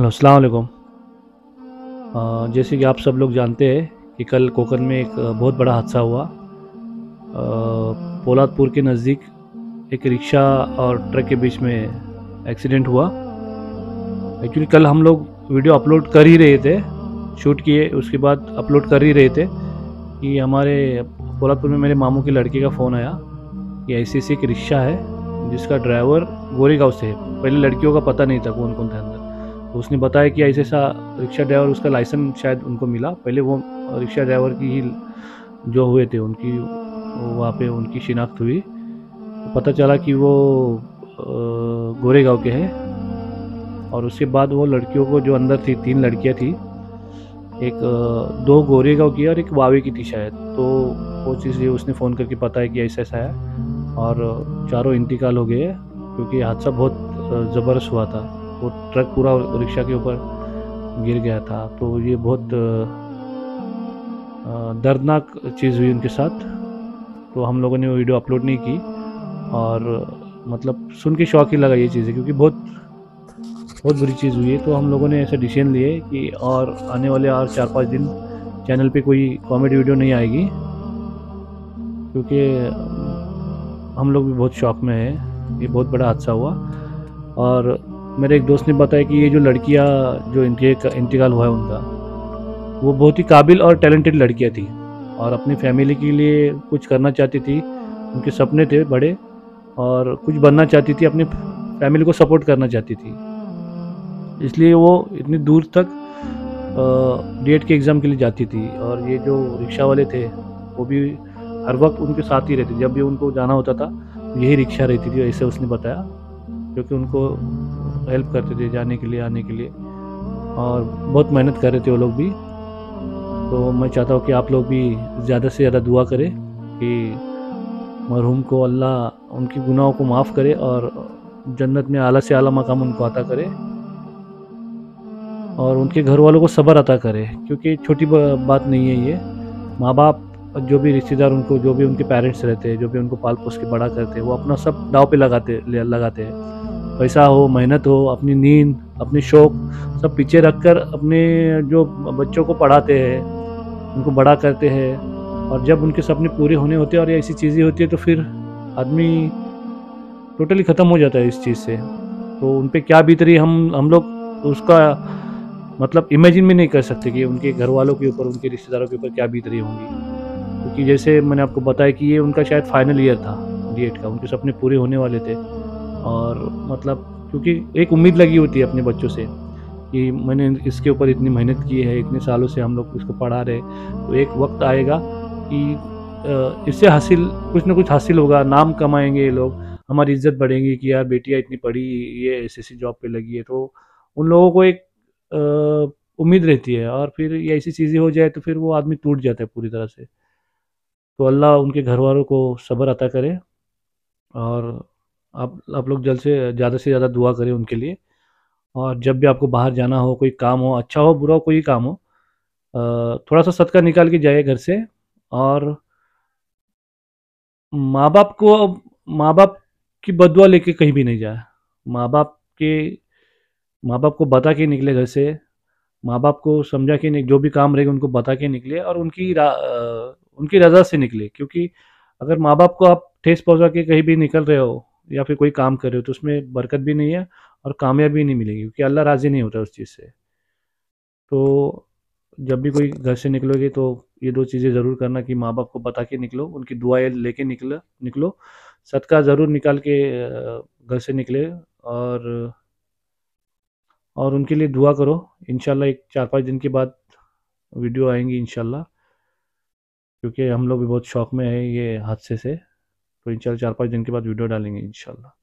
Hello जैसे कि आप सब लोग जानते हैं कि कल कोकन में एक बहुत बड़ा हादसा हुआ। पोलादपुर के नज़दीक एक रिक्शा और ट्रक के बीच में एक्सीडेंट हुआ। एक्चुअली कल हम लोग वीडियो अपलोड कर ही रहे थे, शूट किए, उसके बाद अपलोड कर ही रहे थे कि हमारे पोलादपुर में मेरे मामू के लड़के का फ़ोन आया कि ऐसी ऐसी एक रिक्शा है जिसका ड्राइवर गोरेगांव से है। पहले लड़कियों का पता नहीं था कौन कौन था अंदर। तो उसने बताया कि ऐसे ऐसा रिक्शा ड्राइवर, उसका लाइसेंस शायद उनको मिला। पहले वो रिक्शा ड्राइवर की ही जो हुए थे, उनकी वहाँ पे उनकी शिनाख्त हुई। तो पता चला कि वो गोरेगांव के हैं। और उसके बाद वो लड़कियों को जो अंदर थी, तीन लड़कियाँ थी, एक दो गोरेगांव की और एक वावे की थी शायद। तो वो चीज़ उसने फ़ोन करके पता है कि ऐसा ऐसा है। और चारों इंतकाल हो गए क्योंकि हादसा बहुत ज़बरदस्त हुआ था। वो ट्रक पूरा रिक्शा के ऊपर गिर गया था। तो ये बहुत दर्दनाक चीज़ हुई उनके साथ। तो हम लोगों ने वो वीडियो अपलोड नहीं की और मतलब सुन के शौक ही लगा ये चीज़ें क्योंकि बहुत बहुत बुरी चीज़ हुई है। तो हम लोगों ने ऐसा डिसीज़न लिए कि और आने वाले और चार पाँच दिन चैनल पे कोई कॉमेडी वीडियो नहीं आएगी क्योंकि हम लोग भी बहुत शौक में हैं। ये बहुत बड़ा हादसा हुआ और मेरे एक दोस्त ने बताया कि ये जो लड़कियाँ, जो इनके इंतकाल हुआ है उनका, वो बहुत ही काबिल और टैलेंटेड लड़कियाँ थी और अपनी फैमिली के लिए कुछ करना चाहती थी। उनके सपने थे बड़े और कुछ बनना चाहती थी, अपनी फैमिली को सपोर्ट करना चाहती थी। इसलिए वो इतनी दूर तक डेट के एग्ज़ाम के लिए जाती थी और ये जो रिक्शा वाले थे, वो भी हर वक्त उनके साथ ही रहते जब भी उनको जाना होता था, यही रिक्शा रहती थी, ऐसे उसने बताया, क्योंकि उनको हेल्प करते थे जाने के लिए, आने के लिए। और बहुत मेहनत कर रहे थे वो लोग भी। तो मैं चाहता हूँ कि आप लोग भी ज़्यादा से ज़्यादा दुआ करें कि मरहूम को अल्लाह उनकी गुनाहों को माफ़ करे और जन्नत में आला से आला मकाम उनको अता करे। और उनके घर वालों को सब्र अता करे, क्योंकि छोटी बात नहीं है ये। माँ बाप जो भी रिश्तेदार उनको, जो भी उनके पेरेंट्स रहते हैं, जो भी उनको पाल पोस के बड़ा करते हैं, वो अपना सब दाव पे लगाते लगाते हैं। पैसा हो, मेहनत हो, अपनी नींद, अपने शौक, सब पीछे रखकर अपने जो बच्चों को पढ़ाते हैं, उनको बड़ा करते हैं और जब उनके सपने पूरे होने होते हैं और ऐसी चीज़ें होती है तो फिर आदमी टोटली ख़त्म हो जाता है इस चीज़ से। तो उन पर क्या बीत रही हम हम लोग उसका मतलब इमेजिन भी नहीं कर सकते कि उनके घर वालों के ऊपर, उनके रिश्तेदारों के ऊपर क्या बीत रही होंगी। क्योंकि तो जैसे मैंने आपको बताया कि ये उनका शायद फाइनल ईयर था डी का, उनके सपने पूरे होने वाले थे। और मतलब क्योंकि एक उम्मीद लगी होती है अपने बच्चों से कि मैंने इसके ऊपर इतनी मेहनत की है, इतने सालों से हम लोग इसको पढ़ा रहे तो एक वक्त आएगा कि इससे हासिल, कुछ ना कुछ हासिल होगा, नाम कमाएँगे ये लोग, हमारी इज़्ज़त बढ़ेगी कि यार बेटियाँ इतनी पढ़ी, ये ऐसी ऐसी जॉब पे लगी है तो उन लोगों को एक उम्मीद रहती है और फिर ये ऐसी चीज़ें हो जाए तो फिर वो आदमी टूट जाता है पूरी तरह से। तो अल्लाह उनके घर वालों को सब्र अता करे और आप आप लोग जल्द से ज़्यादा से ज़्यादा दुआ करें उनके लिए। और जब भी आपको बाहर जाना हो कोई काम हो अच्छा हो बुरा हो कोई काम हो थोड़ा सा सदका निकाल के जाए घर से। और माँ बाप को माँ बाप की बदुआ लेके कहीं भी नहीं जाए। माँ बाप के माँ बाप को बता के निकले घर से। माँ बाप को समझा के जो भी काम रहेगा उनको बता के निकले और उनकी रा, उनकी रज़ा से निकले। क्योंकि अगर माँ बाप को आप ठेस पहुँचा के कहीं भी निकल रहे हो या फिर कोई काम कर रहे हो तो उसमें बरकत भी नहीं है और कामयाबी नहीं मिलेगी, क्योंकि अल्लाह राज़ी नहीं होता उस चीज़ से। तो जब भी कोई घर से निकलोगे तो ये दो चीज़ें ज़रूर करना कि माँ बाप को बता के निकलो, उनकी दुआएँ लेके निकलो निकलो, सदका ज़रूर निकाल के घर से निकले और और उनके लिए दुआ करो। इंशाल्लाह एक चार पाँच दिन के बाद वीडियो आएँगी इंशाल्लाह, क्योंकि हम लोग भी बहुत शौक में है ये हादसे से। तो इन चार पाँच दिन के बाद वीडियो डालेंगे इनशाला